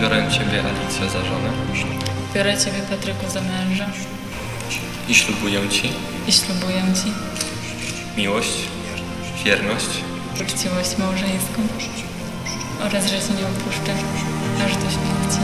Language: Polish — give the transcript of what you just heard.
Biorę Ciebie, Alicjo, za żonę. Biorę Ciebie, Patryku, za męża. I ślubuję Ci. I ślubuję Ci. Miłość, wierność. Uczciwość małżeńską. Oraz, że Cię nie opuszczę, aż do śmierci.